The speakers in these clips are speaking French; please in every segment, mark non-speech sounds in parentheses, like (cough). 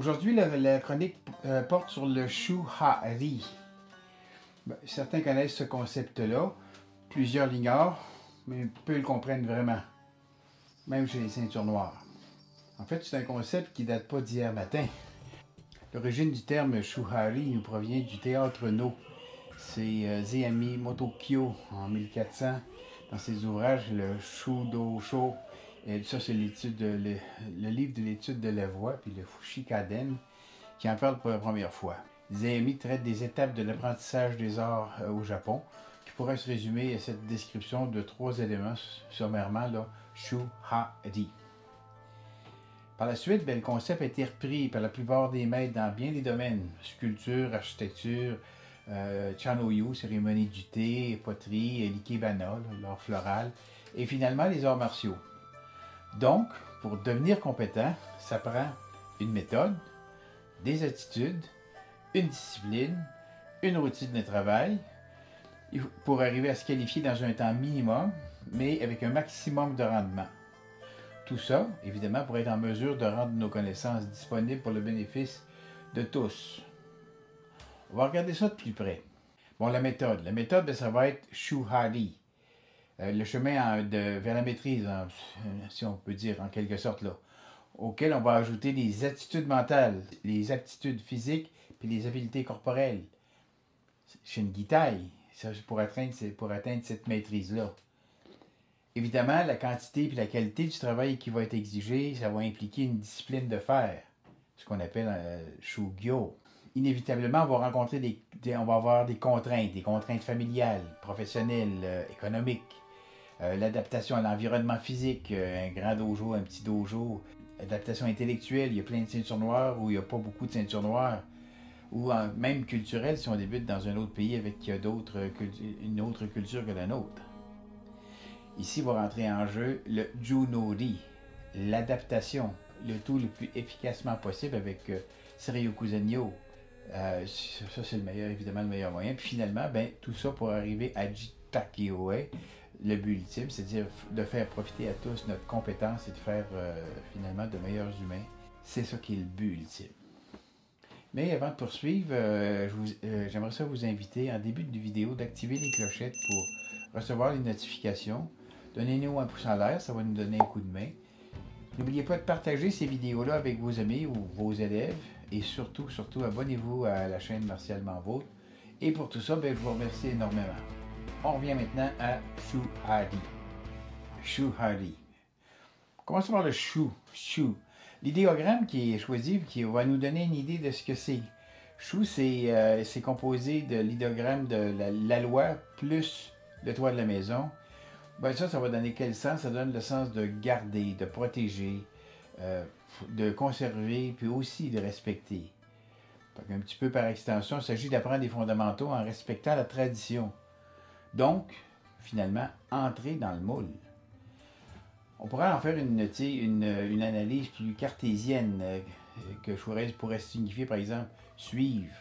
Aujourd'hui, la, chronique euh, porte sur le shuhari. Ben, certains connaissent ce concept-là, plusieurs l'ignorent, mais peu le comprennent vraiment, même chez les ceintures noires. En fait, c'est un concept qui date pas d'hier matin. L'origine du terme shuhari nous provient du théâtre No. C'est euh, Zeami Motokyo en 1400 dans ses ouvrages le Shudosho et ça, c'est le, livre de l'étude de la voix, puis le Fushikaden, qui en parle pour la première fois. Zémi traite des étapes de l'apprentissage des arts euh, au Japon, qui pourrait se résumer à cette description de trois éléments, sommairement, là, Shu, Ha, Di. Par la suite, ben, le concept a été repris par la plupart des maîtres dans bien des domaines sculpture, architecture, euh, chanoyu, cérémonie du thé, poterie, l'ikebana, l'art floral, et finalement les arts martiaux. Donc, pour devenir compétent, ça prend une méthode, des attitudes, une discipline, une routine de travail, pour arriver à se qualifier dans un temps minimum, mais avec un maximum de rendement. Tout ça, évidemment, pour être en mesure de rendre nos connaissances disponibles pour le bénéfice de tous. On va regarder ça de plus près. Bon, la méthode. La méthode, ben, ça va être Shuhari. Euh, le chemin vers la maîtrise, si on peut dire en quelque sorte là, auquel on va ajouter les attitudes mentales, les aptitudes physiques, puis les habiletés corporelles. Shingitai, ça pour atteindre, pour atteindre cette maîtrise-là. Évidemment, la quantité et la qualité du travail qui va être exigé, ça va impliquer une discipline de fer, ce qu'on appelle euh, shugyo. Inévitablement, on va rencontrer des, on va avoir des contraintes, des contraintes familiales, professionnelles, euh, économiques. Euh, l'adaptation à l'environnement physique, euh, un grand dojo, un petit dojo, l'adaptation intellectuelle, il y a plein de ceintures noires ou il n'y a pas beaucoup de ceintures noires, ou même culturelle si on débute dans un autre pays avec une autre culture que la nôtre. Ici va rentrer en jeu le Junori, l'adaptation, le tout le plus efficacement possible avec euh, euh, ça, c'est évidemment, le meilleur moyen. Puis finalement, ben, tout ça pour arriver à Jitakioe, le but ultime, c'est-à-dire de faire profiter à tous notre compétence et de faire euh, finalement de meilleurs humains. C'est ça qui est le but ultime. Mais avant de poursuivre, euh, euh, j'aimerais ça vous inviter en début de vidéo d'activer les clochettes pour recevoir les notifications. Donnez-nous un pouce en l'air, ça va nous donner un coup de main. N'oubliez pas de partager ces vidéos-là avec vos amis ou vos élèves. Et surtout, surtout, abonnez-vous à la chaîne Martialement Vôtre. Et pour tout ça, ben, je vous remercie énormément. On revient maintenant à Shu Hari. Shu Hari. Commençons par le Shu. Shu. L'idéogramme qui est choisi qui va nous donner une idée de ce que c'est. Shu, c'est euh, composé de l'idéogramme de la, loi plus le toit de la maison. Ben ça, ça va donner quel sens? Ça donne le sens de garder, de protéger, euh, de conserver, puis aussi de respecter. Un petit peu par extension, il s'agit d'apprendre des fondamentaux en respectant la tradition. Donc, finalement, entrer dans le moule. On pourrait en faire une, analyse plus cartésienne euh, que Chourez pourrait signifier, par exemple, suivre.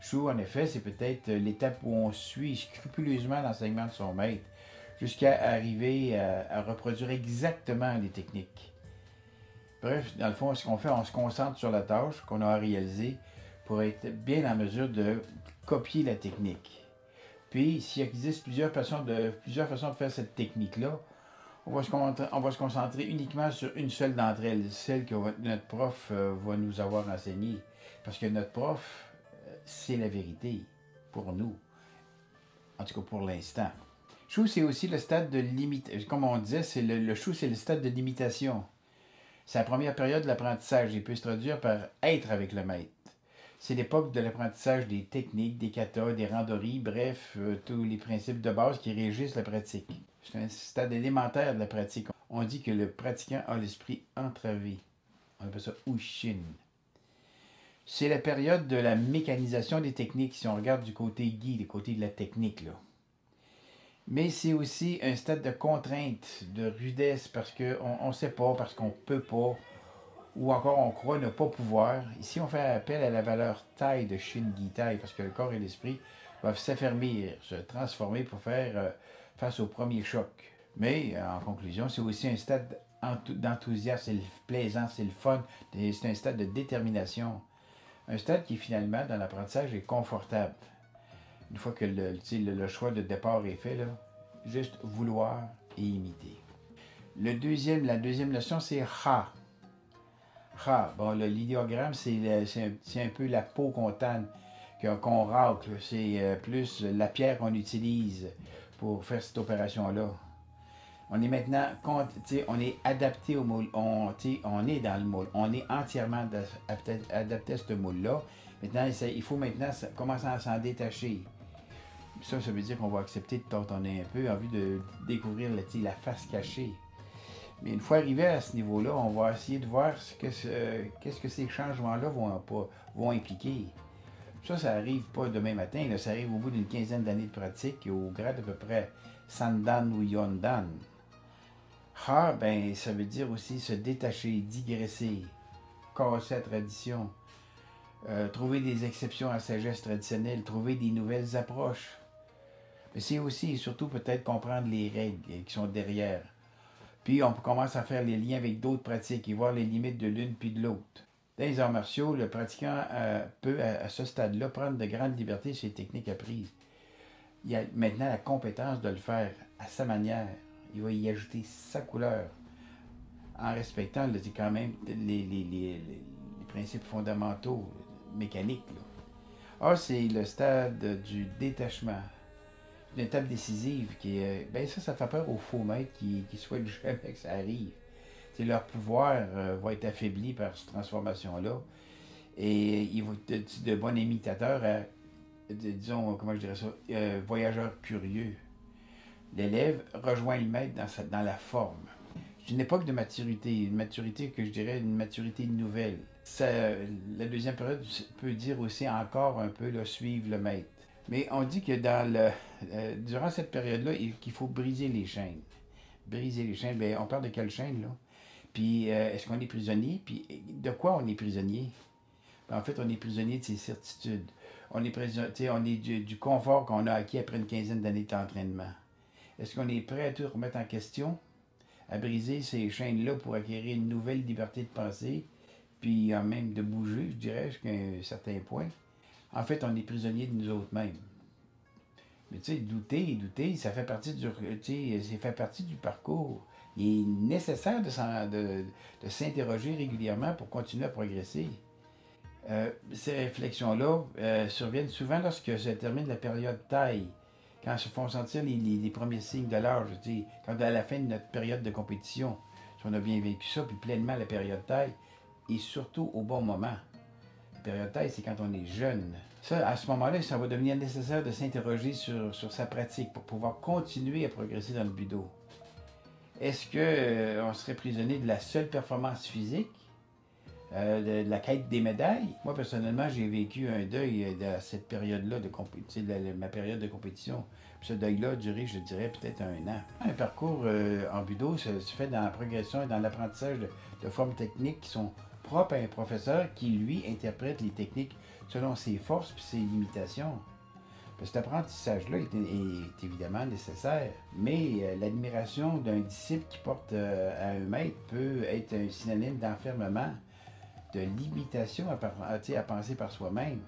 Chou, en effet, c'est peut-être l'étape où on suit scrupuleusement l'enseignement de son maître jusqu'à arriver à, reproduire exactement les techniques. Bref, dans le fond, ce qu'on fait, on se concentre sur la tâche qu'on a à réaliser pour être bien en mesure de copier la technique. Puis, s'il existe plusieurs façons de, plusieurs façons de faire cette technique-là, on va, se concentrer uniquement sur une seule d'entre elles, celle que notre prof euh, va nous avoir enseignée. Parce que notre prof, euh, c'est la vérité pour nous. En tout cas, pour l'instant. Chou, c'est aussi le stade de limitation. Comme on disait, c'est le, le chou, c'est le stade de limitation. C'est la première période de l'apprentissage. Il peut se traduire par être avec le maître. C'est l'époque de l'apprentissage des techniques, des katas, des randories, bref, euh, tous les principes de base qui régissent la pratique. C'est un stade élémentaire de la pratique. On dit que le pratiquant a l'esprit entravé. On appelle ça Ushin. C'est la période de la mécanisation des techniques, si on regarde du côté Guy, du côté de la technique. Là. Mais c'est aussi un stade de contrainte, de rudesse, parce qu'on ne sait pas, parce qu'on ne peut pas, ou encore on croit ne pas pouvoir. Ici, on fait appel à la valeur taille de Shingi Tai, parce que le corps et l'esprit doivent s'affermir, se transformer pour faire euh, face au premier choc. Mais, en conclusion, c'est aussi un stade d'enthousiasme, c'est plaisant, c'est le fun, c'est un stade de détermination. Un stade qui finalement, dans l'apprentissage, est confortable. Une fois que le, le, choix de départ est fait, là, juste vouloir et imiter. Le deuxième, la deuxième notion, c'est ha. Ha. Bon, l'idéogramme, c'est un, un, peu la peau qu'on tanne, qu'on racle. C'est euh, plus la pierre qu'on utilise pour faire cette opération-là. On est maintenant, on est adapté au moule, on, on est dans le moule, on est entièrement adapté à ce moule-là. Maintenant, il faut maintenant commencer à s'en détacher. Ça, ça veut dire qu'on va accepter de tâtonner un peu en vue de découvrir la face cachée. Mais une fois arrivé à ce niveau-là, on va essayer de voir ce que, qu'est-ce que ces changements-là vont, impliquer. Ça, ça n'arrive pas demain matin, ça arrive au bout d'une quinzaine d'années de pratique au grade à peu près Sandan ou Yondan. Ha, ben, ça veut dire aussi se détacher, digresser, casser la tradition, euh, trouver des exceptions à sa geste traditionnelle, trouver des nouvelles approches. Mais c'est aussi et surtout peut-être comprendre les règles qui sont derrière. Puis on commence à faire les liens avec d'autres pratiques et voir les limites de l'une puis de l'autre. Dans les arts martiaux, le pratiquant euh, peut, à, ce stade-là, prendre de grandes libertés sur les techniques apprises. Il a maintenant la compétence de le faire à sa manière. Il va y ajouter sa couleur en respectant quand même les, principes fondamentaux mécaniques. Là. c'est le stade du détachement. Une étape décisive qui est. Ben ça, ça fait peur aux faux maîtres qui, qui souhaitent (laughs) jamais que ça arrive leur pouvoir euh, va être affaibli par cette transformation-là. Et ils vont être de bons imitateurs à, disons, comment je dirais ça, euh, voyageurs curieux. L'élève rejoint le maître dans, dans la forme. C'est une époque de maturité, une maturité que je dirais une maturité nouvelle. Ça, la deuxième période peut dire aussi encore un peu là, suivre le maître. Mais on dit que dans le, euh, durant cette période-là, qu'il faut briser les chaînes. Briser les chaînes, bien, on parle de quelle chaîne là? Puis euh, est-ce qu'on est prisonnier? Puis de quoi on est prisonnier? Ben, en fait, on est prisonnier de ses certitudes. On est, prisonnier, on est du, confort qu'on a acquis après une quinzaine d'années d'entraînement. Est-ce qu'on est prêt à tout remettre en question? À briser ces chaînes-là pour acquérir une nouvelle liberté de penser, puis même de bouger, je dirais, jusqu'à un certain point? En fait, on est prisonnier de nous autres mêmes. Mais tu sais, douter, douter, ça fait partie du, fait partie du parcours il est nécessaire de, s'interroger régulièrement pour continuer à progresser. Euh, ces réflexions-là euh, surviennent souvent lorsque se termine la période taille, quand se font sentir les, premiers signes de l'âge, quand à la fin de notre période de compétition, si on a bien vécu ça, puis pleinement la période taille, et surtout au bon moment. C'est quand on est jeune. Ça, à ce moment-là, ça va devenir nécessaire de s'interroger sur, sa pratique pour pouvoir continuer à progresser dans le budo. Est-ce qu'on euh, serait prisonnier de la seule performance physique, euh, de, la quête des médailles? Moi, personnellement, j'ai vécu un deuil euh, à cette période-là, de, de, ma période de compétition. ce deuil-là a duré, je dirais, peut-être un an. Un parcours en budo se, fait dans la progression et dans l'apprentissage de, formes techniques qui sont propres à un professeur qui, lui, interprète les techniques selon ses forces et ses limitations. Cet apprentissage-là est, évidemment nécessaire, mais euh, l'admiration d'un disciple qui porte euh, à un maître peut être un synonyme d'enfermement, de limitation à, penser par soi-même.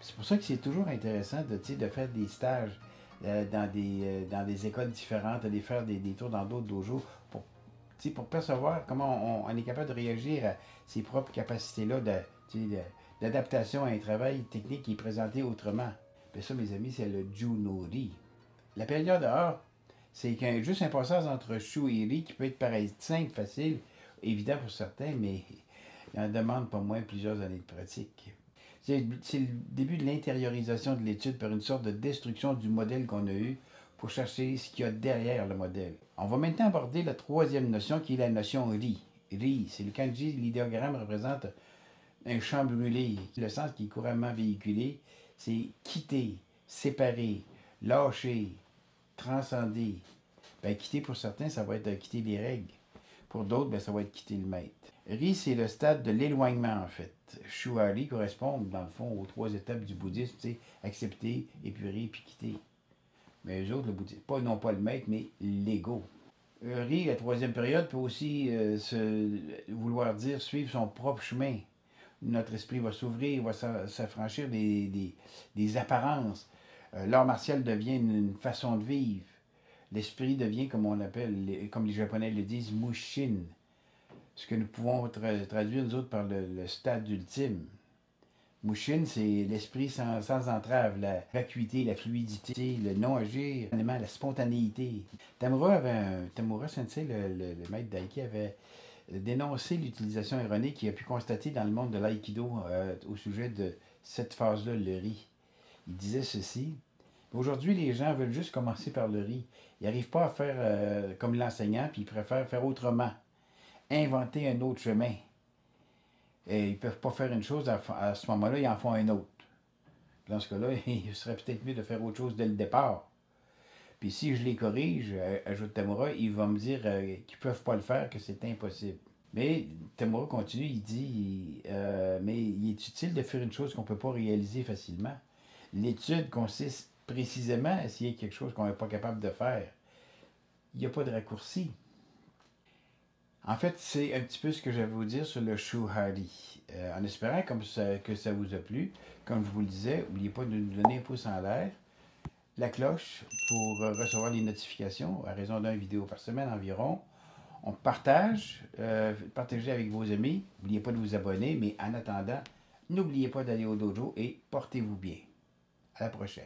C'est pour ça que c'est toujours intéressant de, faire des stages euh, dans, des, des écoles différentes, de faire des, tours dans d'autres dojos pour, pour percevoir comment on, est capable de réagir à ces propres capacités-là d'adaptation à un travail technique qui est présenté autrement. Mais ça, mes amis, c'est le Junori. La période A, c'est juste un passage entre Shu et Ri qui peut être pareil simple, facile, évident pour certains, mais il en demande pas moins plusieurs années de pratique. C'est le début de l'intériorisation de l'étude par une sorte de destruction du modèle qu'on a eu pour chercher ce qu'il y a derrière le modèle. On va maintenant aborder la troisième notion qui est la notion Ri. Ri, c'est le kanji, l'idéogramme représente un champ brûlé. Le sens qui est couramment véhiculé, c'est quitter, séparer, lâcher, transcender. Ben, quitter pour certains, ça va être quitter les règles. Pour d'autres, ben, ça va être quitter le maître. Ri, c'est le stade de l'éloignement, en fait. Shuari correspond, dans le fond, aux trois étapes du bouddhisme, c'est accepter, épurer, puis quitter. Mais eux autres, le pas non pas le maître, mais l'ego. Ri, la troisième période, peut aussi euh, se, vouloir dire suivre son propre chemin. Notre esprit va s'ouvrir, va s'affranchir des, des, apparences. Euh, l'art martial devient une, façon de vivre. L'esprit devient, comme on appelle, comme les Japonais le disent, mushin. Ce que nous pouvons traduire, nous autres, par le stade ultime. Mushin, c'est l'esprit sans, entrave, la vacuité, la fluidité, le non-agir, la spontanéité. Tamura, avait Tamura Sensei, le, maître d'Aiki, avait dénoncé l'utilisation erronée qu'il a pu constater dans le monde de l'aïkido euh, au sujet de cette phase-là, le riz. Il disait ceci. Aujourd'hui, les gens veulent juste commencer par le riz. Ils n'arrivent pas à faire euh, comme l'enseignant, puis ils préfèrent faire autrement. Inventer un autre chemin. Et ils peuvent pas faire une chose, à, ce moment-là, ils en font un autre. Dans ce cas-là, (laughs) il serait peut-être mieux de faire autre chose dès le départ. Puis si je les corrige, euh, ajoute Tamura, il va me dire euh, qu'ils ne peuvent pas le faire, que c'est impossible. Mais Tamura continue, il dit euh, Mais il est utile de faire une chose qu'on ne peut pas réaliser facilement. L'étude consiste précisément à essayer quelque chose qu'on n'est pas capable de faire. Il n'y a pas de raccourci. En fait, c'est un petit peu ce que j'avais à vous dire sur le Shuhari. Euh, en espérant que ça vous a plu, comme je vous le disais, n'oubliez pas de nous donner un pouce en l'air, la cloche pour recevoir les notifications à raison d'une vidéo par semaine environ. On partage, euh, partagez avec vos amis. N'oubliez pas de vous abonner, mais en attendant, n'oubliez pas d'aller au dojo et portez-vous bien. À la prochaine.